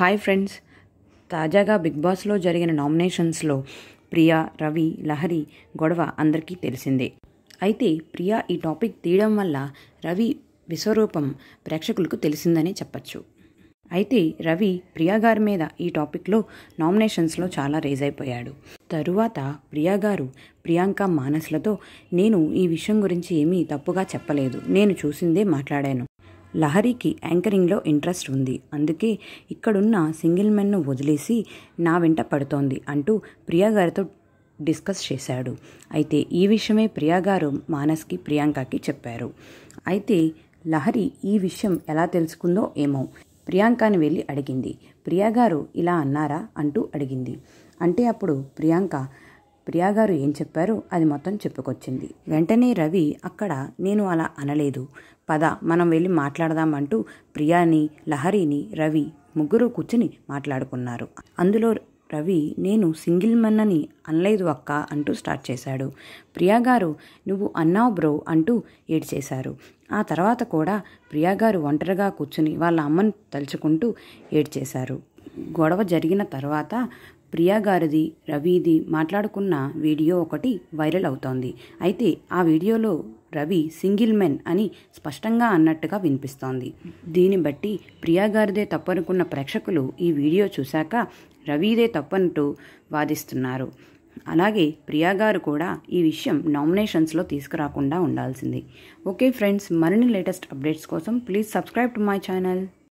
Hi friends. తాజాగా big బాస్లో జరిగిన నామినేషన్స్లో ప్రియా రవి లహరి గొడవ అందరికీ తెలిసిందే. అయితే ప్రియా ఈ టాపిక్ తీయడం వల్ల రవి విశ్వరూపం ప్రేక్షకులకు తెలిసిందనే చెప్పచ్చు. అయితే రవి ప్రియా గారి మీద ఈ టాపిక్లో నామినేషన్స్లో చాలా రేజ్ అయిపోయాడు. తరువాత ప్రియా గారు ప్రియాంక మానస్లతో నేను ఈ విషయం గురించి ఏమీ తప్పుగా చెప్పలేదు. నేను చూసిందే మాట్లాడాను. లహరికి యాంకరింగ్లో ఇంట్రెస్ట్ ఉంది. అందుకే ఇక్కడున్న సింగిల్ మెన్ను వదిలేసి నా వెంట పడుతోంది అంటూ ప్రియా గారితో డిస్కస్ చేశాడు. అయితే ఈ విషయమే ప్రియా గారు మానస్కి ప్రియాంకకి చెప్పారు. అయితే లహరి ఈ విషయం ఎలా తెలుసుకుందో ఏమో ప్రియాంకని వెళ్ళి అడిగింది. ప్రియా గారు ఇలా అన్నారా అంటూ అడిగింది. అంటే అప్పుడు ప్రియాంక ప్రియా గారు ఏం చెప్పారో అది మొత్తం చెప్పుకొచ్చింది. వెంటనే రవి అక్కడ నేను అలా అనలేదు. పద మనం వెళ్ళి మాట్లాడదామంటూ ప్రియాని లహరిని రవి ముగ్గురు కూర్చుని మాట్లాడుకున్నారు. అందులో రవి నేను సింగిల్ మన్నని అనలేదు అక్క అంటూ స్టార్ట్ చేశాడు. ప్రియా గారు నువ్వు అన్నావు బ్రో అంటూ ఏడ్చేశారు. ఆ తర్వాత కూడా ప్రియా గారు ఒంటరిగా కూర్చుని వాళ్ళ అమ్మను తలుచుకుంటూ ఏడ్చేశారు. గొడవ జరిగిన తర్వాత ప్రియా గారిది రవిది మాట్లాడుకున్న వీడియో ఒకటి వైరల్ అవుతోంది. అయితే ఆ వీడియోలో రవి సింగిల్ మెన్ అని స్పష్టంగా అన్నట్టుగా వినిపిస్తోంది. దీన్ని బట్టి ప్రియా గారిదే తప్పనుకున్న ప్రేక్షకులు ఈ వీడియో చూశాక రవిదే తప్పంటూ వాదిస్తున్నారు. అలాగే ప్రియా గారు కూడా ఈ విషయం నామినేషన్స్లో తీసుకురాకుండా ఉండాల్సింది. ఓకే ఫ్రెండ్స్ మరిన్ని లేటెస్ట్ అప్డేట్స్ కోసం please subscribe to my channel.